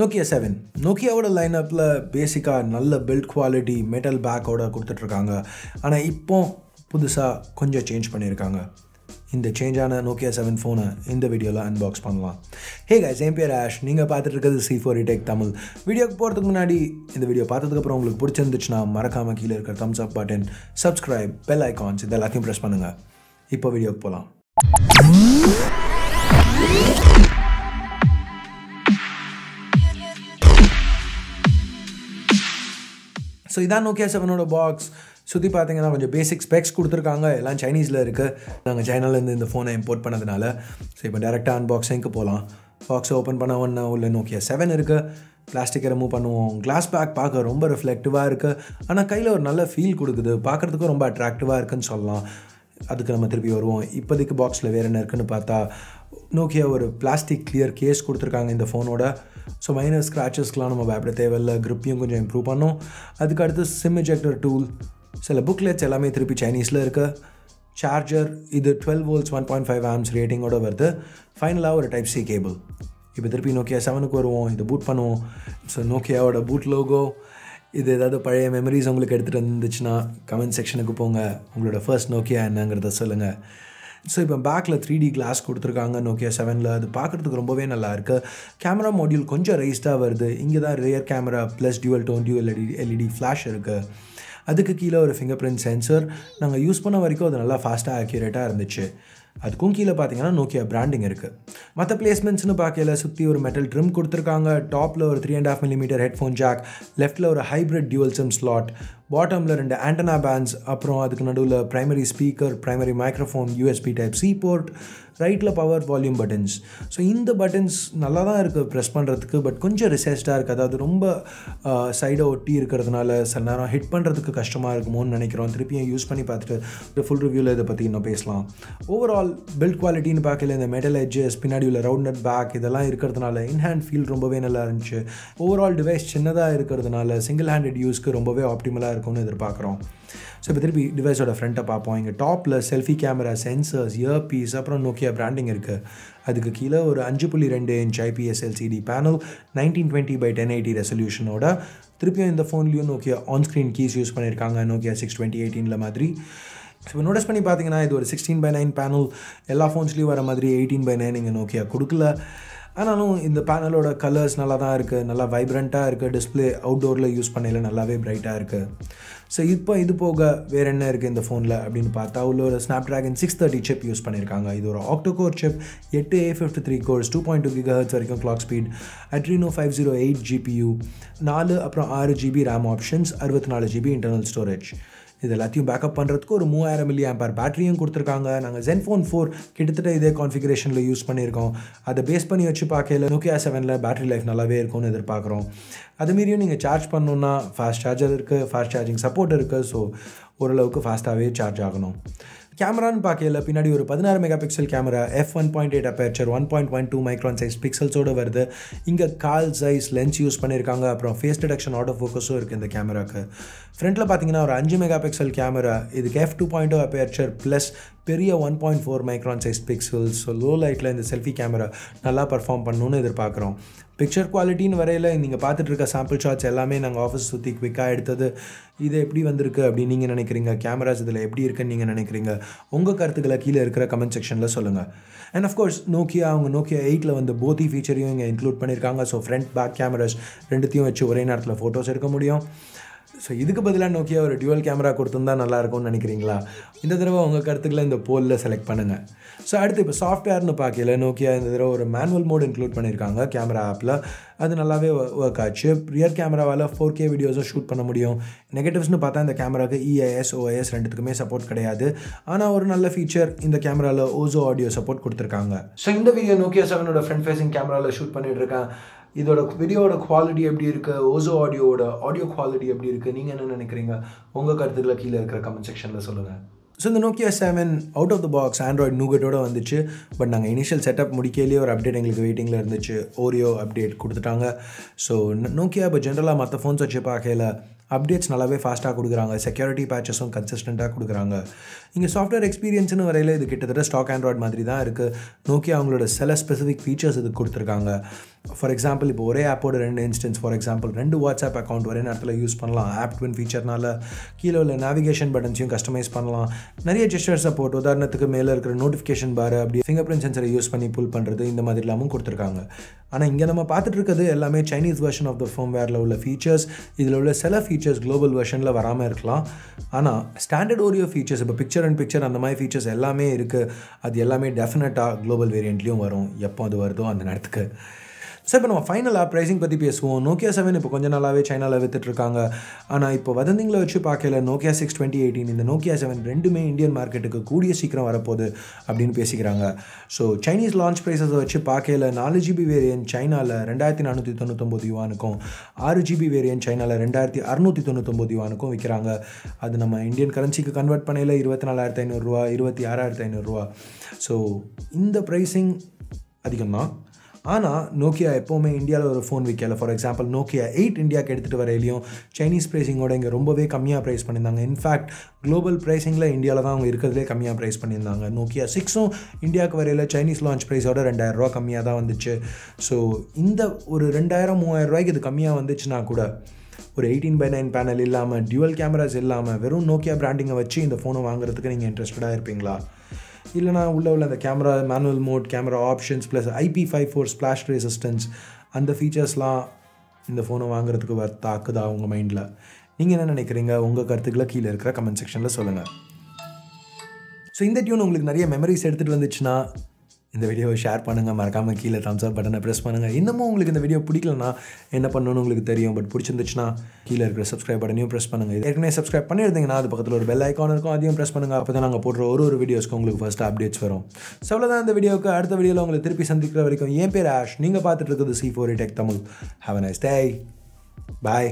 Nokia seven நோக்கியாவோட லைனப்பில் பேசிக்காக நல்ல build quality metal பேக்கோட கொடுத்துட்ருக்காங்க. ஆனால் இப்போ புதுசாக கொஞ்சம் சேஞ்ச் பண்ணியிருக்காங்க இந்த சேஞ்சான நோக்கியா செவன் ஃபோனை இந்த வீடியோவில் அன்பாக்ஸ் பண்ணலாம். ஹே கைஸ் என் பேர் ஆஷ் நீங்கள் பார்த்துட்டு இருக்கிறது C four tech e Tamil. வீடியோக்கு போகிறதுக்கு முன்னாடி இந்த வீடியோ பார்த்ததுக்கப்புறம் உங்களுக்கு பிடிச்சிருந்துச்சுன்னா மறக்காமல் கீழே இருக்கிற thumbs up button subscribe bell icons இது எல்லாத்தையும் ப்ரெஸ் பண்ணுங்கள் இப்போ வீடியோக்கு போகலாம் ஸோ இதான் நோக்கியா செவனோட பாக்ஸ் சுற்றி பார்த்தீங்கன்னா கொஞ்சம் பேசிக் ஸ்பெக்ஸ் கொடுத்துருக்காங்க. எல்லாம் சைனீஸில் இருக்குது நாங்கள் சைனாலேருந்து இந்த ஃபோனை இம்போர்ட் பண்ணதுனால. ஸோ இப்போ டேரெக்டாக அன்பாக்ஸிங்க்கு போகலாம் பாக்ஸை ஓப்பன் பண்ண ஒன்று உள்ள நோக்கியா செவன் இருக்குது பிளாஸ்டிக்கை ரிமூவ் பண்ணுவோம். கிளாஸ் பேக் பார்க்க ரொம்ப ரிஃப்ளெக்டிவாக இருக்குது ஆனால் கையில் ஒரு நல்ல ஃபீல் கொடுக்குது. பார்க்குறதுக்கும் ரொம்ப அட்ராக்டிவாக இருக்குதுன்னு சொல்லலாம். அதுக்கு நம்ம திருப்பி வருவோம். இப்போதைக்கு பாக்ஸில் வேறு என்ன இருக்குன்னு பார்த்தா நோக்கியா ஒரு பிளாஸ்டிக் கிளியர் கேஸ் கொடுத்துருக்காங்க இந்த ஃபோனோட ஸோ மைனர் ஸ்க்ராச்சஸ்க்கெலாம் நம்ம பயப்பட தேவையில்லை. க்ரிப்பையும் கொஞ்சம் இம்ப்ரூவ் பண்ணோம். அதுக்கு அடுத்து சிம் எஜெக்டர் டூல் சில புக்லெட்ஸ் எல்லாமே திருப்பி சைனீஸில் இருக்குது சார்ஜர் இது twelve volts one point five amps ரேட்டிங்கோட வருது. ஃபைனலாக ஒரு டைப் சி கேபிள் இப்போ திருப்பி நோக்கியா செவனுக்கு வருவோம். இது பூட் பண்ணுவோம். ஸோ நோக்கியாவோட பூட் லோகோ இது ஏதாவது பழைய மெமரிஸ் உங்களுக்கு எடுத்துகிட்டு வந்துச்சுன்னா கமெண்ட் செக்ஷனுக்கு போங்க. உங்களோட ஃபர்ஸ்ட் நோக்கியா என்னங்கிறத சொல்லுங்கள் ஸோ இப்போ பேக்கில் த்ரீ டி கிளாஸ் கொடுத்துருக்காங்க நோக்கியா செவனில் அது பார்க்குறதுக்கு ரொம்பவே நல்லா இருக்குது கேமரா மாடியூல் கொஞ்சம் ரைஸ்டாக வருது. இங்கே தான் rear camera plus dual tone dual LED LED flash இருக்குது அதுக்கு கீழே ஒரு ஃபிங்கர் பிரிண்ட் சென்சர் நாங்கள் யூஸ் பண்ண வரைக்கும் அது நல்லா ஃபாஸ்ட்டாக அக்யூரேட்டாக இருந்துச்சு. அதுக்கும் கீழே பார்த்தீங்கன்னா நோக்கியா பிராண்டிங் இருக்குது மற்ற பிளேஸ்மெண்ட்ஸ்னு பார்க்கல சுற்றி ஒரு மெட்டல் ட்ரிம் கொடுத்துருக்காங்க. டாப்பில் ஒரு three and half millimetre headphone jack லெஃப்ட்டில் ஒரு ஹைப்ரிட் டியூவல் சிம் ஸ்லாட் பாட்டமில் ரெண்டு ஆண்டனா பேண்ட்ஸ் அப்புறம் அதுக்கு நடுவில் primary speaker primary microphone USB type C port ரைட்டில் பவர் வால்யூம் பட்டன்ஸ் ஸோ இந்த பட்டன்ஸ் நல்லா தான் இருக்குது ப்ரெஸ் பண்ணுறதுக்கு பட் கொஞ்சம் ரிசர்ச்டாக இருக்குது அதாவது ரொம்ப சைடை ஒட்டி இருக்கிறதுனால சில நேரம் ஹிட் பண்ணுறதுக்கு கஷ்டமாக இருக்குமோன்னு நினைக்கிறோம். திருப்பியும் யூஸ் பண்ணி பார்த்துட்டு ஃபுல் ரிவ்யூவில் இதை பற்றி இன்னும் பேசலாம். ஓவரால் பில்ட் குவாலிட்டின்னு பார்க்கல இந்த மெட்டல் எட்ஜஸ் பின்னாடி உள்ள ரவுண்டட் பேக் இதெல்லாம் இருக்கிறதுனால இன்ஹேண்ட் ஃபீல் ரொம்பவே நல்லா இருந்துச்சு. ஓவரால் டிவைஸ் சின்னதாக இருக்கிறதுனால சிங்கிள் ஹேண்டட் யூஸ்க்கு ரொம்பவே ஆப்டிமலாக இருக்கும்னு எதிர்பார்க்குறோம். ஸோ இப்போ திருப்பி டிவைஸோட ஃப்ரண்ட்டை பார்ப்போம். இங்கே டாப்பில் selfie camera sensors year piece அப்புறம் நோக்கியா பிராண்டிங் இருக்குது அதுக்கு கீழே ஒரு அஞ்சு புள்ளி ரெண்டு inch IPS LCD panel nineteen twenty by ten eighty ரெசல்யூஷனோட திருப்பியும் இந்த ஃபோன்லேயும் Nokia on screen keys use பண்ணியிருக்காங்க நோக்கியா சிக்ஸ் டுவெண்ட்டி எயிட்டீனில் மாதிரி. இப்போ நோட்டீஸ் பண்ணி பார்த்தீங்கன்னா இது ஒரு சிக்ஸ்டீன் பை நைன் பேனல் எல்லா ஃபோன்ஸ்லேயும் வர மாதிரி எயிட்டீன் பை நைன் இங்கே நோக்கியா கொடுக்கல. ஆனாலும் இந்த பேனலோட கலர்ஸ் நல்லா தான் இருக்குது நல்லா வைப்ரண்ட்டாக இருக்குது டிஸ்பிளே அவுட்டோரில் யூஸ் பண்ணையில் நல்லாவே பிரைட்டாக இருக்குது ஸோ இப்போ இது போக வேறு என்ன இருக்குது இந்த ஃபோனில் அப்படின்னு பார்த்தா உள்ள ஒரு Snapdragon six thirty chip use பண்ணியிருக்காங்க இது ஒரு ஆக்டோகோர் சிப் எட்டு A fifty three cores two point two giga வரைக்கும் clock speed Adreno five zero eight GPU நாலு அப்புறம் ஆறு ஜிபி ரேம் ஆப்ஷன்ஸ் அறுபத்தி நாலு ஜிபி இன்டர்னல் ஸ்டோரேஜ் இது எல்லாத்தையும் பேக்கப் பண்ணுறதுக்கு ஒரு மூவாயிரம் மில்லி ஆம்பர் பேட்டரியும் கொடுத்துருக்காங்க. நாங்கள் ஜென்ஃபோன் ஃபோர் கிட்டத்தட்ட இதே கான்ஃபிகரேஷனில் யூஸ் பண்ணியிருக்கோம். அதை பேஸ் பண்ணி வச்சு பார்க்கல நோக்கியா செவனில் பேட்டரி லைஃப் நல்லாவே இருக்கும்னு எதிர்பார்க்குறோம். அதுமாரியும் நீங்கள் சார்ஜ் பண்ணணுன்னா ஃபாஸ்ட் சார்ஜர் இருக்குது ஃபாஸ்ட் சார்ஜிங் சப்போர்ட் இருக்குது ஸோ ஓரளவுக்கு ஃபாஸ்ட்டாகவே சார்ஜ் ஆகணும். கேமரான்னு பார்க்கல. பின்னாடி ஒரு பதினாறு mega pixel camera F one point eight aperture one point one two micron size பிக்சல்ஸோடு வருது. இங்கே கால் சைஸ் லென்ஸ் யூஸ் பண்ணியிருக்காங்க அப்புறம் ஃபேஸ் டிடக்ஷன் ஆட்டோ ஃபோக்கஸும் இருக்குது இந்த கேமராக்கு. ஃப்ரண்ட்டில் பார்த்தீங்கன்னா ஒரு அஞ்சு மெகா பிக்சல் கேமரா இதுக்கு F two point two aperture plus பெரிய one point four micron size pixels so low லைட்டில் இந்த செல்ஃபி கேமரா நல்லா பர்ஃபார்ம் பண்ணணும்னு எதிர்பார்க்குறோம். பிக்சர் குவாலிட்டின்னு வரையில் நீங்கள் பார்த்துட்டு இருக்க சாம்பிள் ஷாட்ஸ் எல்லாமே நாங்கள் ஆஃபீஸ் சுற்றி குவிக்காக எடுத்தது இது எப்படி வந்திருக்கு அப்படின்னு நீங்கள் நினைக்கிறீங்க? கேமராஸ் இதில் எப்படி இருக்குன்னு நீங்கள் நினைக்கிறீங்க? உங்கள் கருத்துக்களை கீழே இருக்கிற கமெண்ட் செக்ஷனில் சொல்லுங்கள் அண்ட் அஃப்கோர்ஸ் நோக்கியா அவங்க நோக்கியா எயிட்டில் வந்து போத்தி ஃபீச்சரையும் இங்கே இன்க்ளூட் பண்ணியிருக்காங்க. ஸோ ஃப்ரண்ட் பேக் கேமராஸ் ரெண்டுத்தையும் வச்சு ஒரே நேரத்தில் ஃபோட்டோஸ் எடுக்க முடியும். ஸோ இதுக்கு பதிலாக நோக்கியா ஒரு டியூவல் கேமரா கொடுத்துருந்தா நல்லாயிருக்கும்னு நினைக்கிறீங்களா? இந்த தடவை உங்கள் கருத்துக்களை இந்த போலில் செலக்ட் பண்ணுங்கள் ஸோ அடுத்து இப்போ சாஃப்ட்வேர்னு பார்க்கல. நோக்கியா இந்த தடவை ஒரு மேனுவல் மோட் இன்க்ளூட் பண்ணியிருக்காங்க கேமரா ஆப்பில் அது நல்லாவே ஒர்க் ஆச்சு. ரியர் கேமராவால் ஃபோர் கே வீடியோஸும் ஷூட் பண்ண முடியும். நெகட்டிவ்ஸ்னு பார்த்தா இந்த கேமராவுக்கு இஏஎஸ் ஓஎஸ் ரெண்டுத்துக்குமே சப்போர்ட் கிடையாது. ஆனால் ஒரு நல்ல ஃபீச்சர் இந்த கேமராவில் ஓசோ ஆடியோ சப்போர்ட் கொடுத்துருக்காங்க. ஸோ இந்த வீடியோ நோக்கியா செவனோட ஃப்ரண்ட் ஃபேஸிங் கேமராவில் ஷூட் பண்ணிட்டு இருக்கேன். இதோட வீடியோவோட குவாலிட்டி எப்படி இருக்குது ஓசோ ஆடியோவோட ஆடியோ குவாலிட்டி எப்படி இருக்குது நீங்கள் என்ன நினைக்கிறீங்க? உங்கள் கருத்துக்களை கீழே இருக்கிற கமெண்ட் செக்ஷனில் சொல்லுங்கள் ஸோ இந்த Nokia seven out of the box Android நூகட்டோட வந்துச்சு. பட் நாங்கள் இனிஷியல் செட்டப் முடிக்கையிலேயே ஒரு அப்டேட் எங்களுக்கு வெயிட்டிங்கில் இருந்துச்சு. ஓரியோ அப்டேட் கொடுத்துட்டாங்க. ஸோ நோக்கியா இப்போ ஜென்ரலாக மற்ற ஃபோன்ஸ் வச்சு பார்க்கல அப்டேட்ஸ் நல்லாவே ஃபாஸ்ட்டாக கொடுக்குறாங்க. செக்யூரிட்டி பேச்சஸும் கன்சிஸ்டண்ட்டாக கொடுக்குறாங்க. இங்கே சாஃப்ட்வேர் எக்ஸ்பீரியன்ஸ்னு வரையில் இது கிட்டத்தட்ட ஸ்டாக் ஆண்ட்ராய்ட் மாதிரி தான் இருக்குது நோக்கியா அவங்களோட சில ஸ்பெசிஃபிக் ஃபீச்சர்ஸ் இதுக்கு கொடுத்துருக்காங்க. ஃபார் எக்ஸாம்பிள் இப்போ ஒரே ஆப்போட ரெண்டு இன்ஸ்டன்ஸ் ஃபார் எக்ஸாம்பிள் ரெண்டு வாட்ஸ்அப் அக்கௌண்ட் ஒரே நேரத்தில் யூஸ் பண்ணலாம். ஆப் ட்வின் ஃபீச்சர்னால கீழே உள்ள நேவிகேஷன் பட்டன்ஸையும் கஸ்டமைஸ் பண்ணலாம். நிறைய ஜெஸ்டர் சப்போர்ட் உதாரணத்துக்கு மேலே இருக்கிற நோட்டிஃபிகேஷன் பார் அப்படி ஃபிங்கர் பிரிண்ட் சென்சரை யூஸ் பண்ணி புல் பண்ணுறது இந்த மாதிரி இல்லாமல் கொடுத்துருக்காங்க. ஆனால் இங்கே நம்ம பார்த்துட்டு இருக்கிறது எல்லாமே சைனீஸ் வெர்ஷன் ஆஃப் த ஃபோம் வேரில் உள்ள ஃபீச்சர்ஸ் இதில் உள்ள சில ஃபீச்சர்ஸ் குளோபல் வெர்ஷனில் வராமல் இருக்கலாம். ஆனால் ஸ்டாண்டர்ட் ஓரியோ ஃபீச்சர்ஸ் இப்போ பிக்சர் அண்ட் பிக்சர் அந்த மாதிரி ஃபீச்சர்ஸ் எல்லாமே இருக்குது அது எல்லாமே டெஃபினட்டாக குளோபல் வேரியண்ட்லேயும் வரும். எப்போ அது வருதோ அந்த நேரத்துக்கு. ஸோ இப்போ நம்ம ஃபைனலாக ப்ரைஸிங் பற்றி பேசுவோம். நோக்கியா செவன் இப்போ கொஞ்ச நாளாகவே சைனாவில் வித்துட்ருக்காங்க ஆனால் இப்போ வதந்திங்களை வச்சு பார்க்கல. நோக்கியா சிக்ஸ் டுவெண்ட்டி எயிட்டீன் இந்த நோக்கியா செவன் ரெண்டுமே இந்தியன் மார்க்கெட்டுக்கு கூடிய சீக்கிரம் வரப்போகுது அப்படின்னு பேசிக்கிறாங்க. ஸோ சைனீஸ் லான்ச் ப்ரைஸஸை வச்சு பார்க்கல. நாலு ஜிபி வேரியன்ட் சைனாவில் ரெண்டாயிரத்தி நானூற்றி தொண்ணூத்தொம்பது யுவானுக்கும் ஆறு ஜிபி வேரியன்ட் சைனாவில் ரெண்டாயிரத்தி அறுநூற்றி தொண்ணூத்தொம்பது யுவானுக்கும் விற்கிறாங்க அது நம்ம இந்தியன் கரன்சிக்கு கன்வெர்ட் பண்ணையில் இருபத்தி நாலாயிரத்து ஐநூறுரூவா இருபத்தி ஆறாயிரத்து ஐநூறுரூவா ஸோ இந்த ப்ரைஸிங் அதிகம்தான். ஆனால் நோக்கியா எப்போவுமே இந்தியாவில் ஒரு ஃபோன் விற்கல ஃபார் எக்ஸாம்பிள் நோக்கியா எயிட் இந்தியாவுக்கு எடுத்துகிட்டு வரையிலையும் சைனீஸ் ப்ரைஸிங்கோட இங்கே ரொம்பவே கம்மியாக ப்ரைஸ் பண்ணியிருந்தாங்க. இன்ஃபேக்ட் குளோபல் ப்ரைஸிங்கில் இந்தியாவில் தான் அவங்க இருக்கிறதுலே கம்மியாக ப்ரைஸ் பண்ணியிருந்தாங்க. நோக்கியா சிக்ஸும் இந்தியாவுக்கு வரையில் சைனீஸ் லான்ச் ப்ரைஸோட ரெண்டாயிரரூவா கம்மியாக தான் வந்துச்சு. ஸோ இந்த ஒரு ரெண்டாயிரம் மூவாயிரம் ரூபாய்க்கு இது கம்மியாக வந்துச்சுன்னா கூட ஒரு எயிட்டீன் பை நைன் பேனல் இல்லாமல் டியூவல் கேமராஸ் இல்லாமல் வெறும் நோக்கியா பிராண்டிங்கை வச்சு இந்த ஃபோனை வாங்குறதுக்கு நீங்கள் இன்ட்ரெஸ்டடாக இருப்பீங்களா? இல்லைனா உள்ள உள்ள அந்த camera manual mode camera options plus IP five four splash resistance அந்த ஃபீச்சர்ஸ்லாம் இந்த ஃபோனை வாங்குறதுக்கு வர தாக்குதா உங்கள் மைண்டில் நீங்கள் என்ன நினைக்கிறீங்க? உங்கள் கருத்துக்களை கீழே இருக்கிற கமெண்ட் செக்ஷனில் சொல்லுங்கள் ஸோ இந்த டியூன் உங்களுக்கு நிறைய மெமரிஸ் எடுத்துகிட்டு வந்துச்சுன்னா இந்த வீடியோவை ஷேர் பண்ணுங்கள் மறக்காமல் கீழே தம்ஸ் அப் பட்டனை ப்ரெஸ் பண்ணுங்கள் இன்னமும் உங்களுக்கு இந்த வீடியோ பிடிக்கலனா என்ன பண்ணணும்னு உங்களுக்கு தெரியும். பட் பிடிச்சிருந்துச்சுன்னா கீழே இருக்கிற சப்ஸ்கிரைப் பட்டனையும் ப்ரெஸ் பண்ணுங்கள் ஏற்கனவே சப்ஸ்கிரைப் பண்ணியிருந்தீங்கன்னா அது பக்கத்தில் ஒரு பெல் ஐக்கான் இருக்கும். அதையும் ப்ரெஸ் பண்ணுங்கள் அப்போ தான் நாங்கள் போடுற ஒரு ஒரு வீடியோஸ்க்கு உங்களுக்கு ஃபஸ்ட் அப்டேட்ஸ் வரும். ஸோ அவ்வளோதான் இந்த வீடியோக்கு அடுத்த வீடியோவில் உங்களை திருப்பி சந்திக்கிற வரைக்கும் என் பேர் ஆஷ். நீங்கள் பார்த்துட்டு இருக்குது C four tech e Tamil. Have a nice day bye